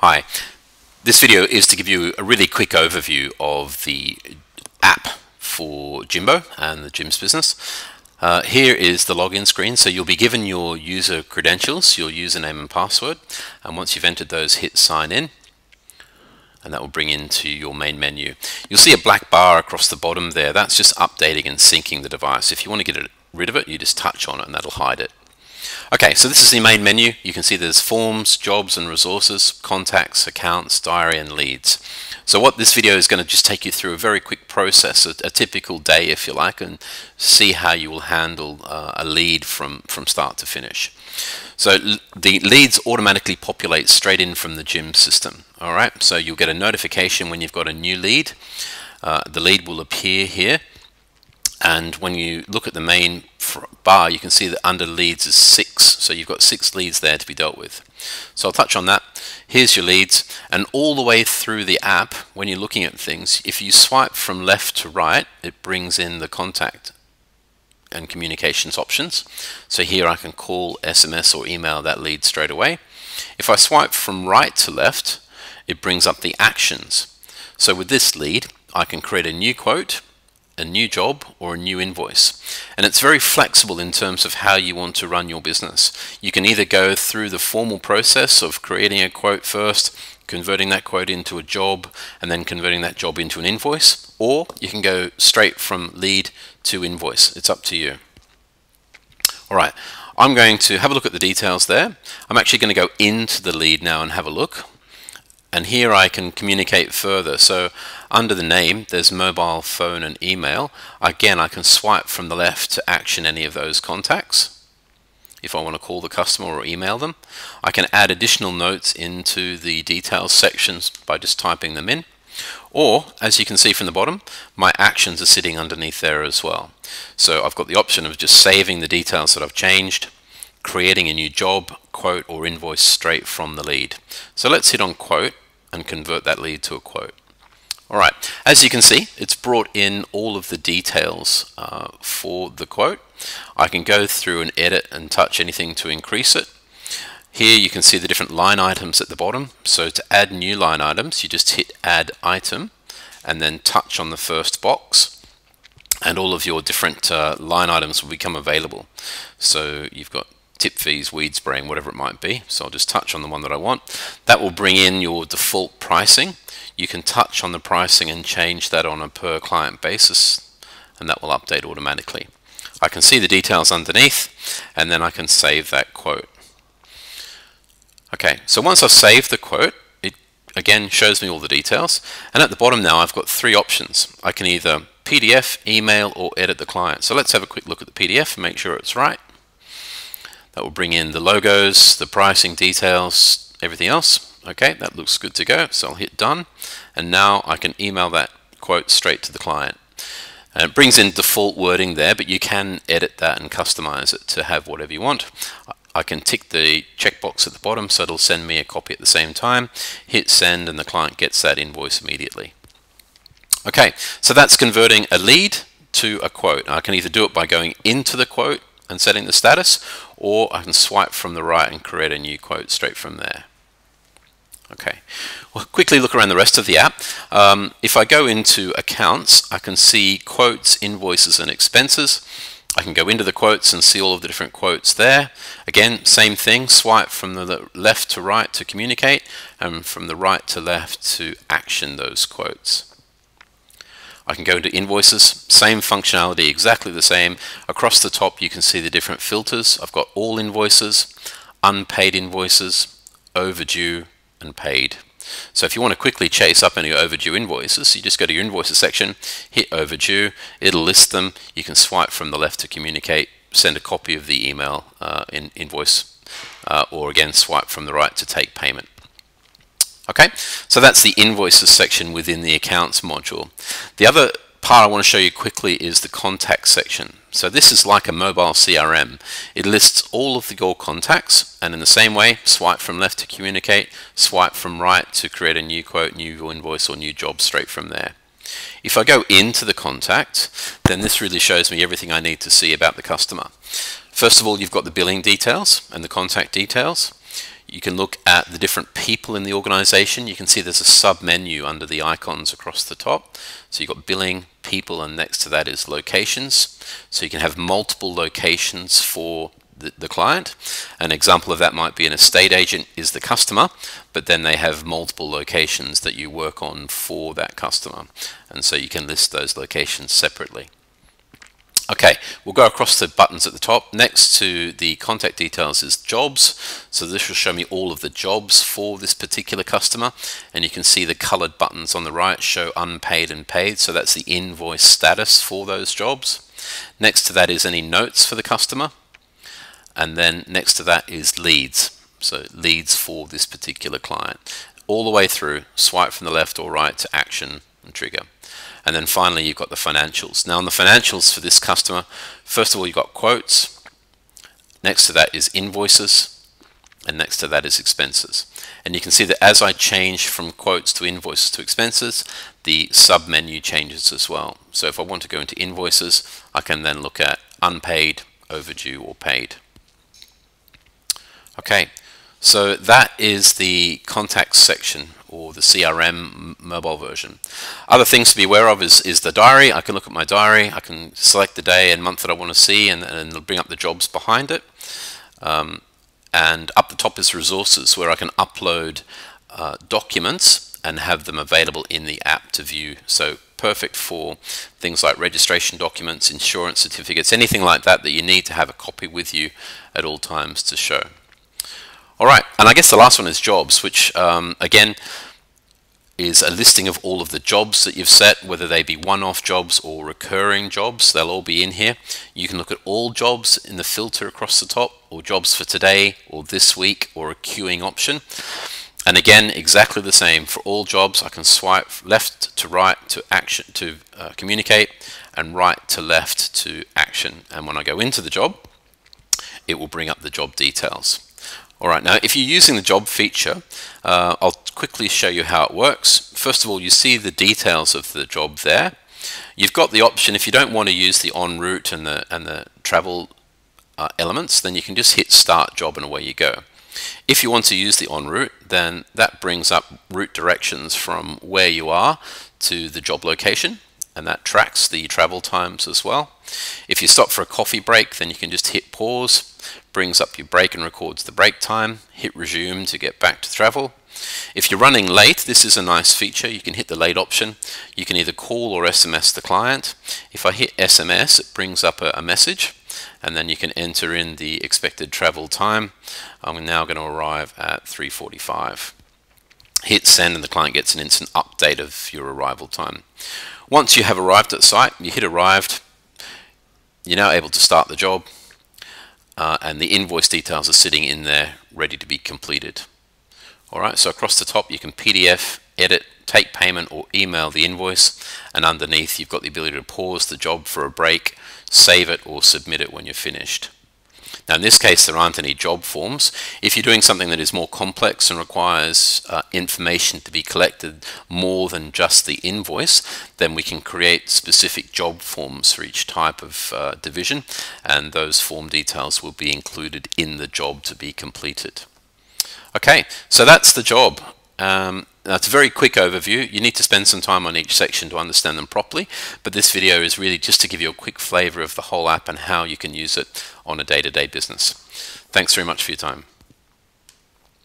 Hi, this video is to give you a really quick overview of the app for Jimbo and the Jim's business. Uh, here is the login screen, so you'll be given your user credentials, your username and password, and once you've entered those, hit sign in, and that will bring into your main menu. You'll see a black bar across the bottom there, that's just updating and syncing the device. If you want to get rid of it, you just touch on it and that'll hide it. Okay, so this is the main menu. You can see there's forms, jobs and resources, contacts, accounts, diary and leads. So what this video is going to just take you through a very quick process, a, a typical day if you like, and see how you will handle uh, a lead from, from start to finish. So the leads automatically populate straight in from the Jim's system. All right, so you'll get a notification when you've got a new lead. Uh, the lead will appear here and when you look at the main bar you can see that under leads is six. So you've got six leads there to be dealt with. So I'll touch on that. Here's your leads. And all the way through the app when you're looking at things if you swipe from left to right it brings in the contact and communications options. So here I can call SMS or email that lead straight away. If I swipe from right to left it brings up the actions. So with this lead I can create a new quote a new job or a new invoice. And it's very flexible in terms of how you want to run your business. You can either go through the formal process of creating a quote first, converting that quote into a job, and then converting that job into an invoice, or you can go straight from lead to invoice. It's up to you. All right, I'm going to have a look at the details there. I'm actually going to go into the lead now and have a look and here I can communicate further. So under the name there's mobile phone and email. Again I can swipe from the left to action any of those contacts if I want to call the customer or email them. I can add additional notes into the details sections by just typing them in. Or as you can see from the bottom my actions are sitting underneath there as well. So I've got the option of just saving the details that I've changed creating a new job, quote, or invoice straight from the lead. So let's hit on quote and convert that lead to a quote. All right, as you can see, it's brought in all of the details uh, for the quote. I can go through and edit and touch anything to increase it. Here you can see the different line items at the bottom. So to add new line items, you just hit add item and then touch on the first box and all of your different uh, line items will become available. So you've got tip fees, weed spraying, whatever it might be. So I'll just touch on the one that I want. That will bring in your default pricing. You can touch on the pricing and change that on a per client basis and that will update automatically. I can see the details underneath and then I can save that quote. Okay, so once I've saved the quote, it again shows me all the details and at the bottom now I've got three options. I can either PDF, email or edit the client. So let's have a quick look at the PDF and make sure it's right. That will bring in the logos, the pricing details, everything else. Okay, that looks good to go. So I'll hit done. And now I can email that quote straight to the client. And it brings in default wording there, but you can edit that and customize it to have whatever you want. I can tick the checkbox at the bottom so it'll send me a copy at the same time. Hit send and the client gets that invoice immediately. Okay, so that's converting a lead to a quote. I can either do it by going into the quote and setting the status, or I can swipe from the right and create a new quote straight from there. Okay, we'll quickly look around the rest of the app. Um, if I go into accounts, I can see quotes, invoices, and expenses. I can go into the quotes and see all of the different quotes there. Again, same thing, swipe from the left to right to communicate, and from the right to left to action those quotes. I can go into invoices, same functionality, exactly the same. Across the top you can see the different filters. I've got all invoices, unpaid invoices, overdue and paid. So if you want to quickly chase up any overdue invoices, you just go to your invoices section, hit overdue, it'll list them. You can swipe from the left to communicate, send a copy of the email uh, in invoice, uh, or again swipe from the right to take payment. Okay, so that's the invoices section within the accounts module. The other part I want to show you quickly is the contact section. So this is like a mobile CRM. It lists all of the, your contacts and in the same way, swipe from left to communicate, swipe from right to create a new quote, new invoice or new job straight from there. If I go into the contact, then this really shows me everything I need to see about the customer. First of all, you've got the billing details and the contact details. You can look at the different people in the organization. You can see there's a sub menu under the icons across the top. So you've got billing, people, and next to that is locations. So you can have multiple locations for the, the, client. An example of that might be an estate agent is the customer, but then they have multiple locations that you work on for that customer. And so you can list those locations separately. Okay, we'll go across the buttons at the top. Next to the contact details is jobs. So this will show me all of the jobs for this particular customer. And you can see the colored buttons on the right show unpaid and paid. So that's the invoice status for those jobs. Next to that is any notes for the customer. And then next to that is leads. So leads for this particular client. All the way through, swipe from the left or right to action and trigger. And then finally, you've got the financials. Now, on the financials for this customer, first of all, you've got quotes. Next to that is invoices. And next to that is expenses. And you can see that as I change from quotes to invoices to expenses, the sub menu changes as well. So if I want to go into invoices, I can then look at unpaid, overdue, or paid. Okay, so that is the contacts section or the CRM mobile version. Other things to be aware of is, is the diary. I can look at my diary. I can select the day and month that I want to see and, and bring up the jobs behind it. Um, and up the top is resources where I can upload uh, documents and have them available in the app to view. So perfect for things like registration documents, insurance certificates, anything like that that you need to have a copy with you at all times to show. All right, and I guess the last one is jobs, which um, again is a listing of all of the jobs that you've set, whether they be one-off jobs or recurring jobs. They'll all be in here. You can look at all jobs in the filter across the top, or jobs for today, or this week, or a queuing option. And again, exactly the same for all jobs. I can swipe left to right to action to uh, communicate, and right to left to action. And when I go into the job, it will bring up the job details. All right, now if you're using the job feature, uh, I'll quickly show you how it works. First of all, you see the details of the job there. You've got the option, if you don't want to use the en route and the, and the travel uh, elements, then you can just hit start job and away you go. If you want to use the en route, then that brings up route directions from where you are to the job location and that tracks the travel times as well. If you stop for a coffee break, then you can just hit pause, brings up your break and records the break time, hit resume to get back to travel. If you're running late, this is a nice feature. You can hit the late option. You can either call or SMS the client. If I hit SMS, it brings up a, a message and then you can enter in the expected travel time. I'm now going to arrive at 345. Hit send and the client gets an instant update of your arrival time. Once you have arrived at site, you hit arrived, you're now able to start the job uh, and the invoice details are sitting in there ready to be completed. Alright, so across the top you can PDF, edit, take payment or email the invoice and underneath you've got the ability to pause the job for a break, save it or submit it when you're finished. Now in this case there aren't any job forms. If you're doing something that is more complex and requires uh, information to be collected more than just the invoice, then we can create specific job forms for each type of uh, division and those form details will be included in the job to be completed. Okay, so that's the job. Um, that's a very quick overview. You need to spend some time on each section to understand them properly, but this video is really just to give you a quick flavor of the whole app and how you can use it on a day-to-day -day business. Thanks very much for your time.